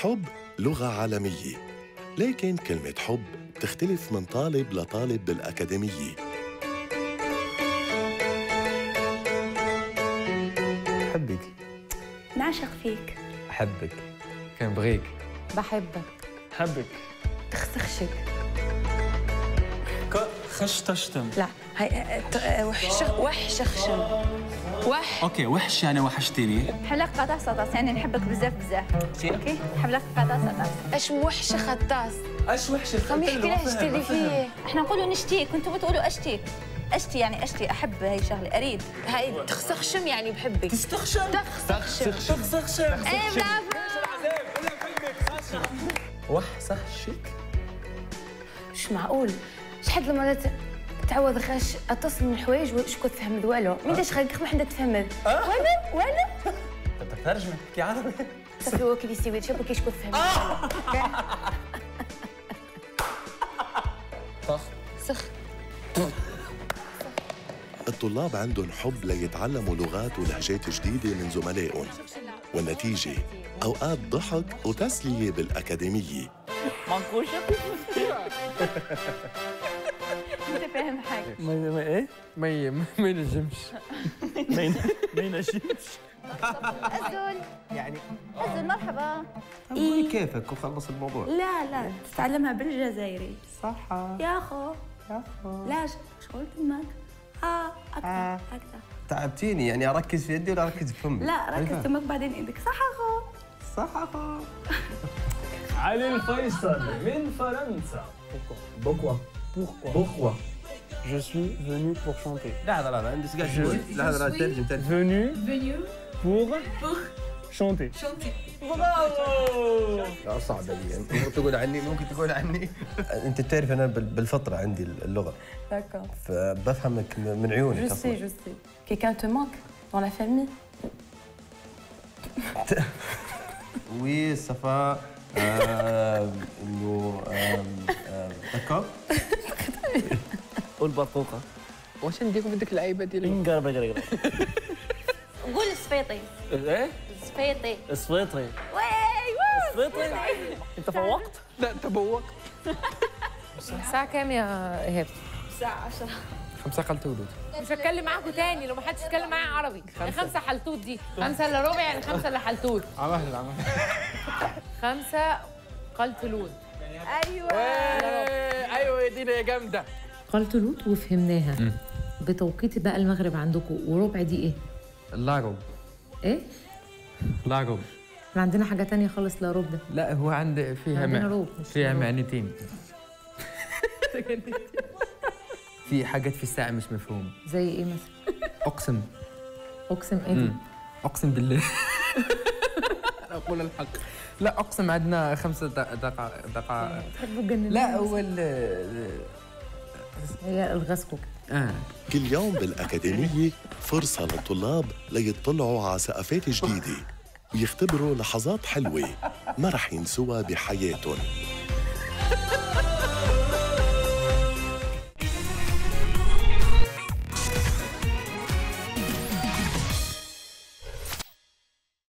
الحب لغة عالمية. لكن كلمة حب تختلف من طالب لطالب بالأكاديمية. أحبك. نعشق فيك. أحبك. كنبغيك بحبك. حبك تخسخشك. خش تشتم لا هاي ت- وحش وحشخشن وح أوكي وحش يعني وحشتيني. حلق قطاس قطاس يعني نحبك بزاف بزاف. أوكي. حلق قطاس قطاس. أش موحشه خطاس أش وحشه قام يحكي لها اشتري فيه إحنا نقولوا نشتيك وأنتم بتقولوا اشتيك أشتي يعني أشتي أحب هي شغله أريد. هاي تخسخشم يعني بحبك. تستخشم؟ تخسخشم. تستخشم إيه برافو وح صح شيك. مش معقول. شحال لما ت- تعوض خاش اتصل من الحوايج وشكون تفهم والو؟ مين داش خاك ما حدا تفهم وأنا؟ وأنا؟ بدك ترجمة احكي عربي صافي هو كي يسوي شوفوا كي شكون تفهم. طخ. سخ. الطلاب عندهم حب ليتعلموا لغات ولهجات جديدة من زملائهم. والنتيجة أوقات ضحك وتسلية بالأكاديمية. انت فاهم حاجة. ما ما إيه؟ ما ما ينجمش. ما ين- ما ينجمش. أزول. يعني أزول مرحبا. قولي كيفك وخلص الموضوع. لا لا تتعلمها بالجزائري. صح يا أخو. يا أخو. لا شغل تمك آه أكثر أكثر. تعبتيني يعني أركز في يدي ولا أركز في فمي؟ لا ركز تمك بعدين إيدك. صح أخو؟ صح أخو. علي الفيصل من فرنسا. بوكوا بوكوا. Je suis venu pour chanter. لحظه لحظه عندي سقاش لحظه لحظه ترجم ترجم Venu, pour, chanter. لا صعبه دي انت ممكن تقول عني ممكن تقول عني انت تعرف انا بال- بالفطره عندي اللغه D'accord. فبفهمك من عيونك Je sais, اصلا je sais. Quelqu'un te manque dans la famille وي صفاء آم، انه دكا والبطوطة. واش نديكم بدك اللعيبه ديال انقر بقري قول السفيطي إيه السفيطي السفيطري وي السفيطري انت فوقت؟ لا تبوقت الساعة كام يا إيهاب؟ الساعة 10 خمسة قلت ولود مش هتكلم معاكم تاني لو ما حدش اتكلم معايا عربي. خمسة. حلتوت دي. خمسة إلا ربع يعني خمسة إلا حلتوت. عمهل عمهل خمسة قلتلود أيوه. أيوه يا دينا يا جامدة. قلت لوط وفهمناها. بتوقيت بقى المغرب عندكم وربع دي إيه؟ لاغوب إيه؟ لاغوب إحنا عندنا حاجة تانية خالص لا ربع. لا هو عند فيها عندنا مع... روب مش فيها روب. معنيتين. في حاجات في الساعة مش مفهوم زي إيه مثلا؟ أقسم. أقسم إيه دي؟ أقسم بالله. أقول الحق. لا أقسم عندنا خمسة دقائق دقائق لا هو ال هي الغاز كوكا آه. كل يوم بالأكاديمية فرصة للطلاب ليطلعوا على ثقافات جديدة ويختبروا لحظات حلوة. ما رح ينسوها بحياتهم.